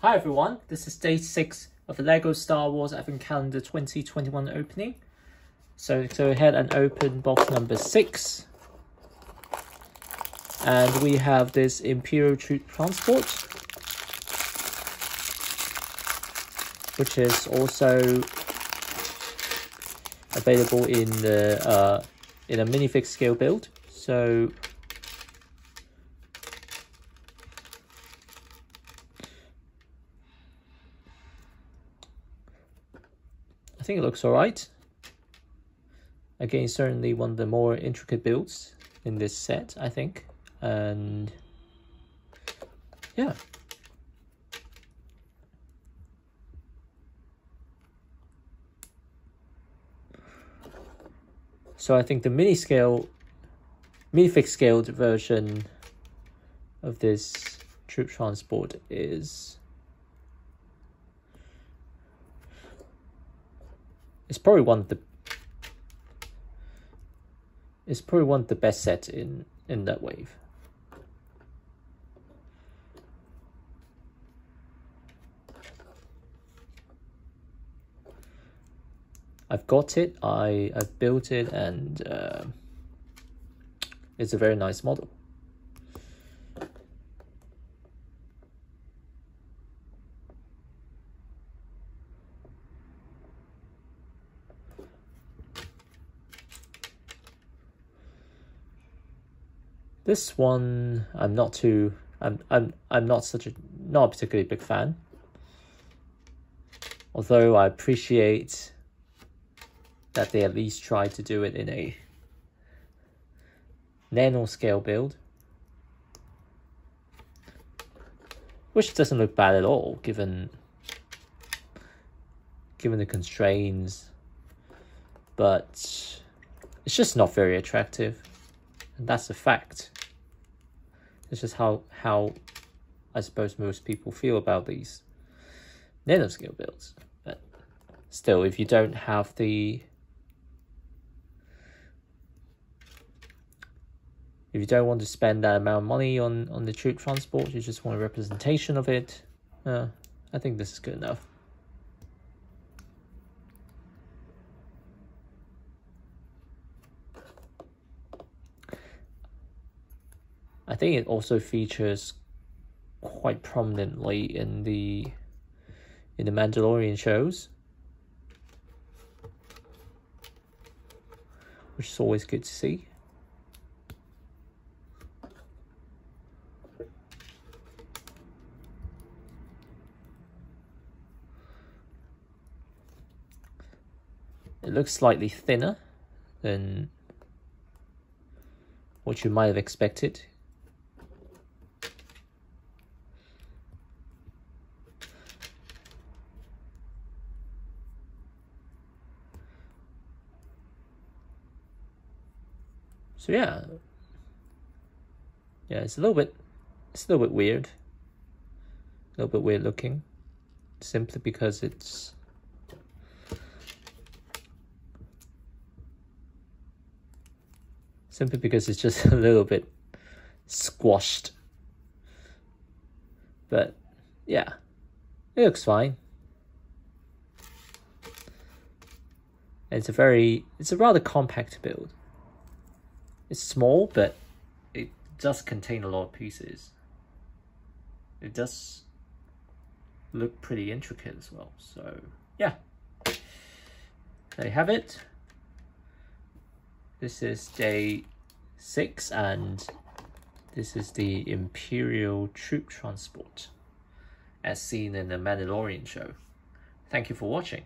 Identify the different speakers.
Speaker 1: Hi everyone, this is day 6 of the LEGO Star Wars Advent Calendar 2021 opening. So go ahead and open box number 6. And we have this Imperial Troop Transport. Which is also available in the uh, in a minifig scale build. So think it looks alright. Again, certainly one of the more intricate builds in this set, I think. And yeah. So I think the mini scale, minifig scaled version of this troop transport is It's probably one of the it's probably one of the best sets in in that wave. I've got it, I, I've built it, and uh, it's a very nice model. This one, I'm not too, I'm, I'm, I'm not such a, not a particularly big fan. Although I appreciate that they at least tried to do it in a nano scale build. Which doesn't look bad at all, given given the constraints. But it's just not very attractive. And that's a fact. It's just how how I suppose most people feel about these nanoscale builds. But still, if you don't have the if you don't want to spend that amount of money on on the troop transport, you just want a representation of it. Uh, I think this is good enough. I think it also features quite prominently in the in the Mandalorian shows. Which is always good to see. It looks slightly thinner than what you might have expected So yeah, yeah, it's a little bit, it's a little bit weird, a little bit weird looking, simply because it's simply because it's just a little bit squashed. But yeah, it looks fine. it's a very, it's a rather compact build. It's small, but it does contain a lot of pieces. It does look pretty intricate as well. So yeah, there you have it. This is day six and this is the Imperial Troop Transport as seen in the Mandalorian show. Thank you for watching.